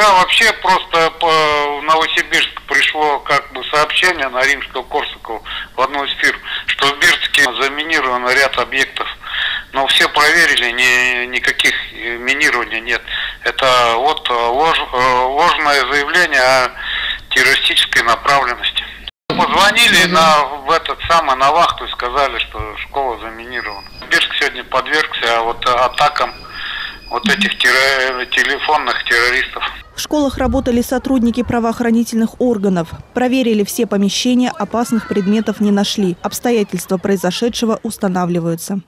Вчера вообще просто по Новосибирск пришло как бы сообщение на Римского Корсакова в одну из фирм, что в Бирске заминирован ряд объектов. Но все проверили, ни, никаких минирования нет. Это вот лож, ложное заявление о террористической направленности. Позвонили на, в этот самый, на вахту и сказали, что школа заминирована. Бирск сегодня подвергся вот атакам вот этих террор, телефонных террористов. В школах работали сотрудники правоохранительных органов. Проверили все помещения, опасных предметов не нашли. Обстоятельства произошедшего устанавливаются.